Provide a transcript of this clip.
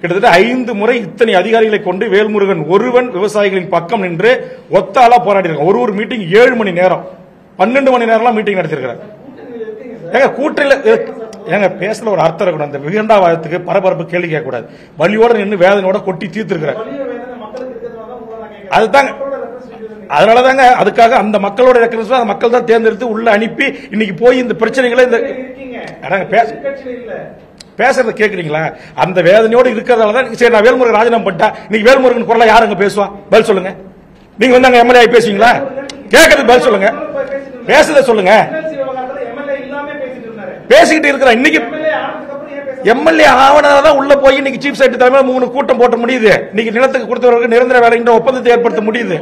கிட்டத்தட்ட ஐந்து முறை இத்தனை அதிகாரிகளை கொண்டு வேல்முருகன் ஒருவன் விவசாயிகளின் பக்கம் நின்று ஒத்தாளா போராடி இருக்கான் ஒரு ஒரு மீட்டிங் ஏழு மணி நேரம். பன்னெண்டு மணி நேரம்லாம் மீட்டிங் நடத்திருக்கிறார் ஏங்க கூட்டணியில ஏங்க பேசுற ஒரு அர்த்தம் இருக்கணும். அந்த விகண்டாவாதத்துக்கு பரபரப்பு கேள்வி கேட்க கூடாது வலியோட நின்று வேதனையோட கொட்டி தீர்த்திருக்கிறார். அதுதாங்க அதனால தாங்க அதுக்காக அந்த மக்களோட ரெக்கமெண்டேஷன் அந்த மக்கள் தான் தேர்ந்தெடுத்து உள்ள அனுப்பி இன்னைக்கு போய் இந்த பிரச்சனைகளை இந்த பேச பேசுறத கேக்குறீங்களா அந்த வேதனையோடு இருக்கிறதால தான் சரி நான் வேல்முருகன் ராஜினாமா பண்ணிட்டா இன்னைக்கு வேல்முருகன் குரலா யாருங்க பேசுவா? பதில் சொல்லுங்க. நீங்க வந்து அங்க எம்எல்ஏ பேசுவீங்களா? கேட்கறது பதில் சொல்லுங்க. பேசுறத சொல்லுங்க. பேசிக்கிட்டு இருக்கிற. இன்னைக்கு எம்எல்ஏ ஆவணதான் உள்ள போய் இன்னைக்கு சீஃப் செக்ரட்டரி தலைமையில் மூணு கூட்டம் போட்ட முடியுது. இன்னைக்கு நிலத்துக்கு கொடுத்தவர்களுக்கு நிரந்தர வேலைன்ற ஒப்பந்தத்தை ஏற்படுத்த முடியுது.